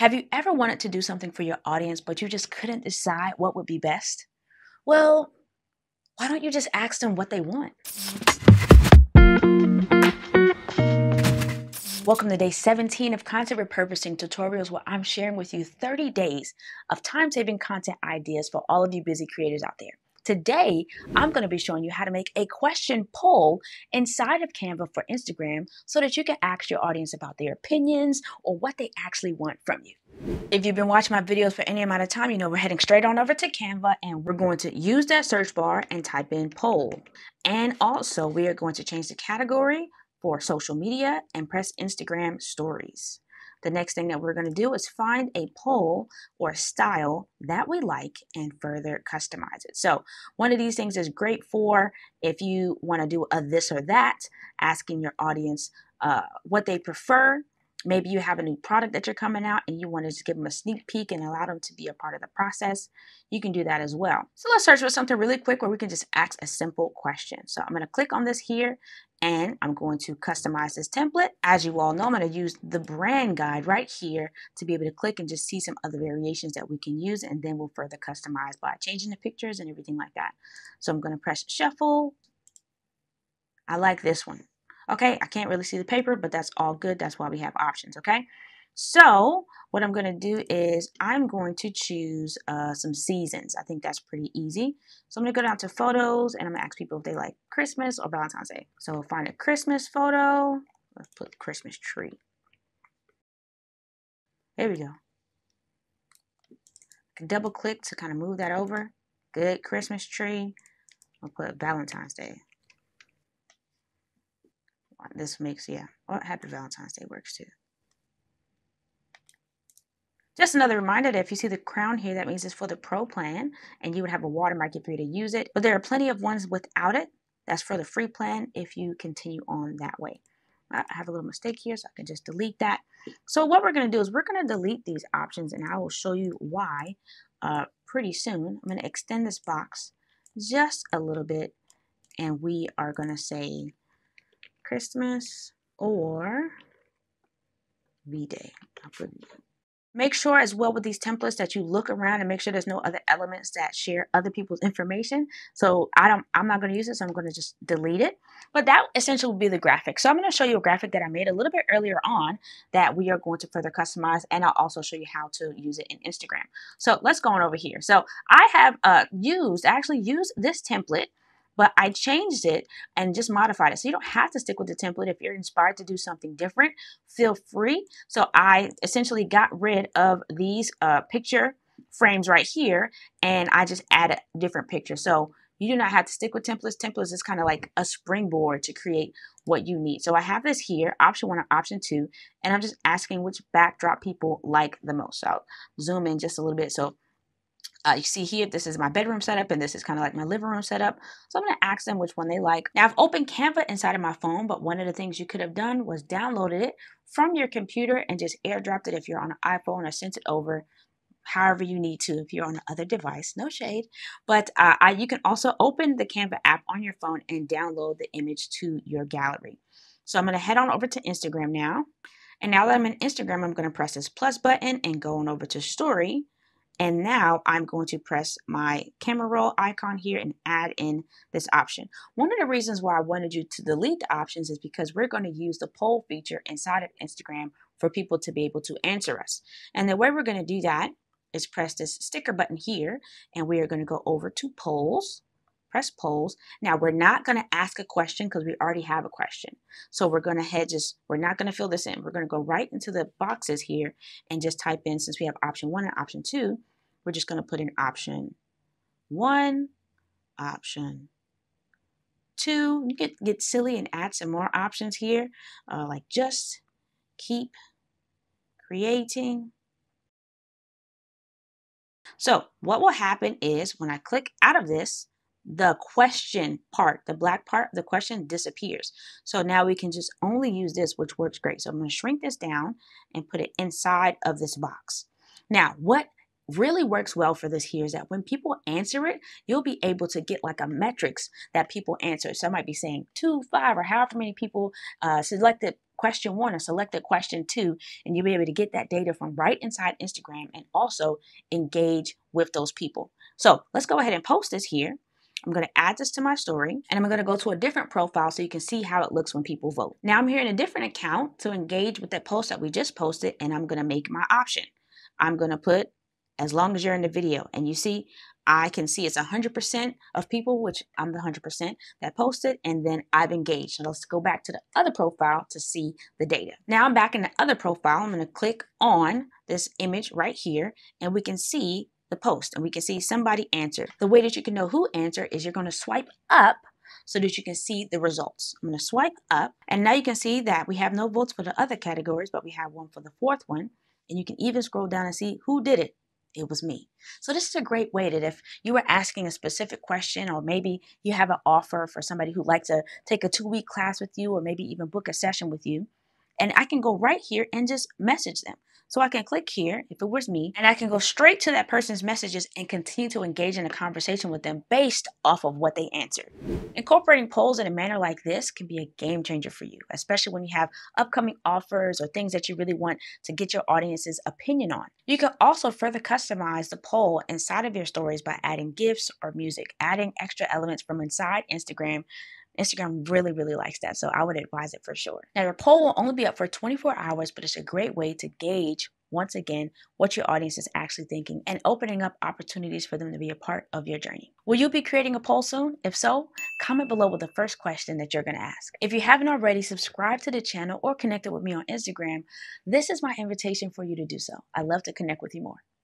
Have you ever wanted to do something for your audience, but you just couldn't decide what would be best? Well, why don't you just ask them what they want? Welcome to day 17 of Content Repurposing Tutorials, where I'm sharing with you 30 days of time saving content ideas for all of you busy creators out there. Today, I'm going to be showing you how to make a question poll inside of Canva for Instagram so that you can ask your audience about their opinions or what they actually want from you. If you've been watching my videos for any amount of time, you know we're heading straight on over to Canva and we're going to use that search bar and type in poll. And also, we are going to change the category for social media and press Instagram stories. The next thing that we're going to do is find a poll or style that we like and further customize it. So one of these things is great for if you want to do a this or that, asking your audience uh, what they prefer. Maybe you have a new product that you're coming out and you want to just give them a sneak peek and allow them to be a part of the process. You can do that as well. So let's search for something really quick where we can just ask a simple question. So I'm going to click on this here and I'm going to customize this template. As you all know, I'm going to use the brand guide right here to be able to click and just see some other variations that we can use and then we'll further customize by changing the pictures and everything like that. So I'm going to press shuffle. I like this one. Okay, I can't really see the paper, but that's all good. That's why we have options, okay? So what I'm going to do is I'm going to choose uh, some seasons. I think that's pretty easy. So I'm going to go down to photos and I'm going to ask people if they like Christmas or Valentine's Day. So find a Christmas photo. Let's put Christmas tree. There we go. I can double click to kind of move that over. Good Christmas tree. I'll put Valentine's Day. This makes, yeah. Well, Happy Valentine's Day works too. Just another reminder that if you see the crown here, that means it's for the pro plan and you would have a watermark if you to use it. But there are plenty of ones without it. That's for the free plan if you continue on that way. I have a little mistake here, so I can just delete that. So what we're going to do is we're going to delete these options and I will show you why uh, pretty soon. I'm going to extend this box just a little bit and we are going to say Christmas or V-Day. Make sure as well with these templates that you look around and make sure there's no other elements that share other people's information. So I don't, I'm not going to use it, so I'm going to just delete it. But that essentially will be the graphic. So I'm going to show you a graphic that I made a little bit earlier on that we are going to further customize, and I'll also show you how to use it in Instagram. So let's go on over here. So I have uh, used, actually used this template but I changed it and just modified it. So you don't have to stick with the template. If you're inspired to do something different, feel free. So I essentially got rid of these uh, picture frames right here and I just added different pictures. So you do not have to stick with templates. Templates is kind of like a springboard to create what you need. So I have this here, option one option two, and I'm just asking which backdrop people like the most. So I'll zoom in just a little bit. So uh, you see here, this is my bedroom setup and this is kind of like my living room setup. So I'm going to ask them which one they like. Now I've opened Canva inside of my phone, but one of the things you could have done was downloaded it from your computer and just airdropped it if you're on an iPhone or sent it over however you need to if you're on another device, no shade. But uh, I, you can also open the Canva app on your phone and download the image to your gallery. So I'm going to head on over to Instagram now. And now that I'm in Instagram, I'm going to press this plus button and go on over to story. And now I'm going to press my camera roll icon here and add in this option. One of the reasons why I wanted you to delete the options is because we're going to use the poll feature inside of Instagram for people to be able to answer us. And the way we're going to do that is press this sticker button here and we are going to go over to polls press polls. Now we're not going to ask a question because we already have a question. So we're going to head just, we're not going to fill this in. We're going to go right into the boxes here and just type in, since we have option one and option two, we're just going to put in option one, option two. You get, get silly and add some more options here, uh, like just keep creating. So what will happen is when I click out of this, the question part, the black part, the question disappears. So now we can just only use this, which works great. So I'm going to shrink this down and put it inside of this box. Now, what really works well for this here is that when people answer it, you'll be able to get like a metrics that people answer. So I might be saying two, five, or however many people uh, selected question one or selected question two, and you'll be able to get that data from right inside Instagram and also engage with those people. So let's go ahead and post this here. I'm going to add this to my story and I'm going to go to a different profile so you can see how it looks when people vote. Now I'm here in a different account to engage with that post that we just posted and I'm going to make my option. I'm going to put as long as you're in the video and you see I can see it's 100% of people, which I'm the 100% that posted, and then I've engaged. So let's go back to the other profile to see the data. Now I'm back in the other profile. I'm going to click on this image right here, and we can see the post, and we can see somebody answered. The way that you can know who answered is you're going to swipe up so that you can see the results. I'm going to swipe up, and now you can see that we have no votes for the other categories, but we have one for the fourth one. And you can even scroll down and see who did it it was me. So this is a great way that if you were asking a specific question or maybe you have an offer for somebody who'd like to take a two-week class with you or maybe even book a session with you, and I can go right here and just message them. So I can click here if it was me, and I can go straight to that person's messages and continue to engage in a conversation with them based off of what they answered. Incorporating polls in a manner like this can be a game changer for you, especially when you have upcoming offers or things that you really want to get your audience's opinion on. You can also further customize the poll inside of your stories by adding GIFs or music, adding extra elements from inside Instagram Instagram really, really likes that. So I would advise it for sure. Now, your poll will only be up for 24 hours, but it's a great way to gauge once again what your audience is actually thinking and opening up opportunities for them to be a part of your journey. Will you be creating a poll soon? If so, comment below with the first question that you're going to ask. If you haven't already, subscribe to the channel or connected with me on Instagram. This is my invitation for you to do so. I love to connect with you more.